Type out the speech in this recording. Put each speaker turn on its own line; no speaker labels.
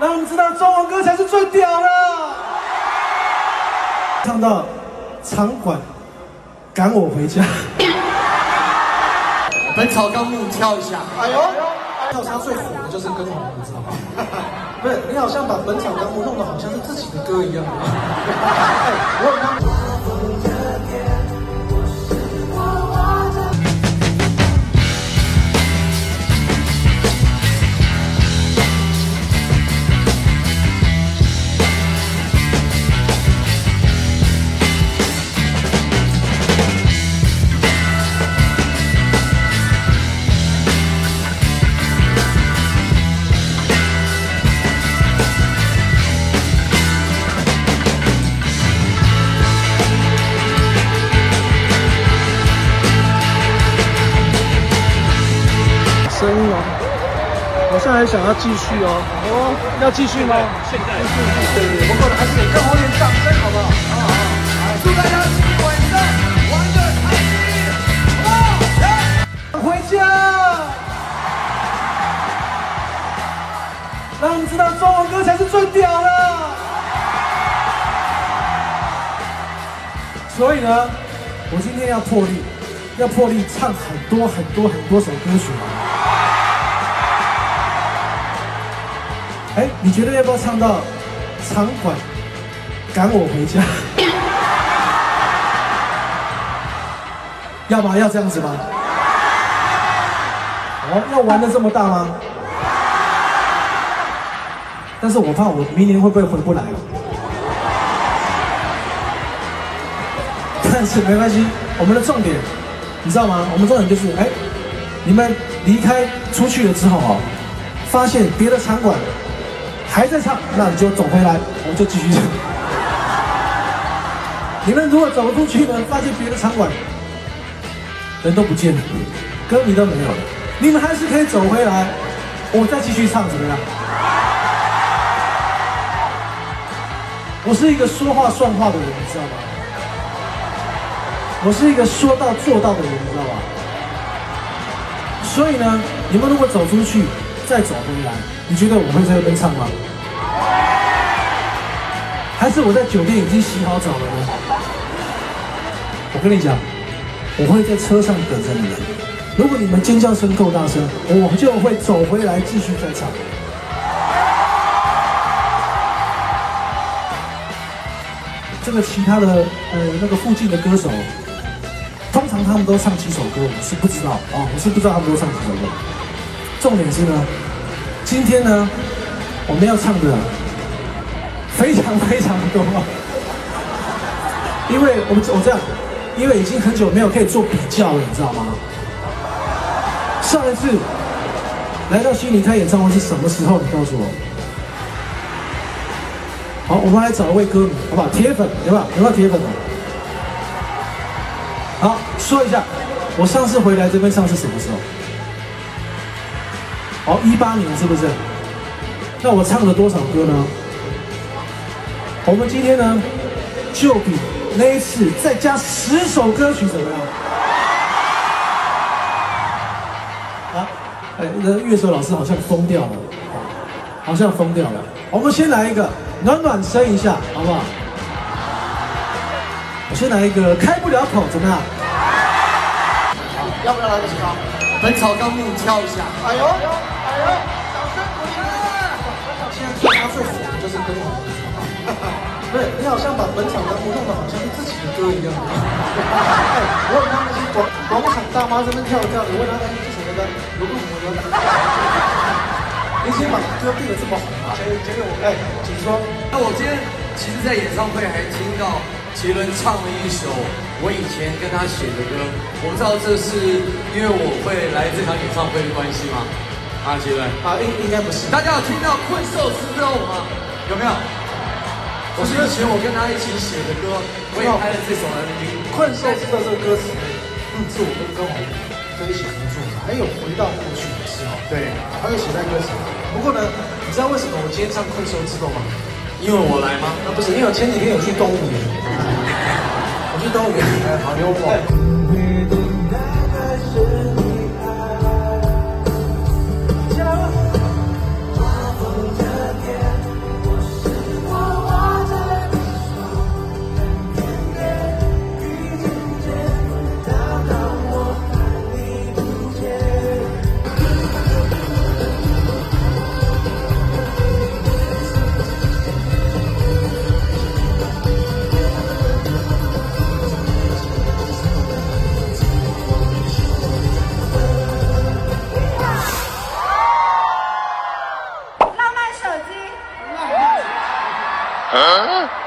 让我们知道中文歌才是最屌的。唱到场馆赶我回家，《
本草纲目》挑一下。
哎呦，跳沙最火的就是跟红，你知道吗？不是，你好像把《本草纲目》弄得好像是自己的歌一样。哎，我有看。现在还想要继续哦，哦，要继续吗？现在继续，不过呢，还是给更好一点掌声，好不好？好好好，祝大家今天晚上玩的开心，好不好？回家，让我们知道中文歌才是最屌的。所以呢，我今天要破例，要破例唱很多很多很多首歌曲。哎，你觉得要不要唱到场馆赶我回家？要吗？要这样子吗？哦，要玩的这么大吗？但是我怕我明年会不会回不来。但是没关系，我们的重点，你知道吗？我们重点就是，哎，你们离开出去了之后哦，发现别的场馆还在唱，那你就走回来，我们就继续唱。你们如果走出去呢，发现别的场馆人都不见了，歌迷都没有了，你们还是可以走回来，我再继续唱，怎么样？我是一个说话算话的人，你知道吗？我是一个说到做到的人，你知道吧？所以呢，你们如果走出去再走回来，你觉得我会在那边唱吗？还是我在酒店已经洗好澡了呢？我跟你讲，我会在车上等着你们。如果你们尖叫声够大声，我就会走回来继续再唱。这个其他的呃那个附近的歌手，通常他们都唱几首歌，我是不知道哦，我是不知道他们都唱几首歌。重点是呢，今天呢，我们要唱的非常非常多，因为我们我这样，因为已经很久没有可以做比较了，你知道吗？上一次来到悉尼开演唱会是什么时候？你告诉我。好，我们来找一位歌迷，好不好？铁粉有没有？有没有铁粉的？好，说一下，我上次回来这边唱是什么时候？哦，一八年是不是？那我唱了多少歌呢？我们今天呢，就比那一次再加十首歌曲怎么样？啊，哎，那乐手老师好像疯掉了，好像疯掉了。我们先来一个暖暖身一下，好不好？我先来一个开不了口，怎么样？
要不要来个什么？《本草纲目》挑一下。
哎呦，现在最他最火的就是跟我，不是，你好像把《本草纲目》弄得好像是自己的歌一样。哎，我有看那些广广场大妈在那边跳跳，你问他们是什么歌？有个什么歌？你先把歌变得这么好吗？结结给我，哎，请说。
那我今天其实，在演唱会还听到杰伦唱了一首我以前跟他写的歌。我不知道这是因为我会来这场演唱会的关系吗？啊，杰伦，
啊，应应该不是。
大家有听到《困兽之斗》吗？有没有？我是以前我跟他一起写的歌，我也拍了这首 MV。
困兽之斗这个歌词，嗯，是我跟跟红在一起合作的，还有回到过去的时候，
对，
还有写在歌词。不过呢，你知道为什么我今天唱困兽之斗吗？
因为我来吗？
啊，不是，因为我前几天有去动物园，我去动物园，哎，好幽默。
啊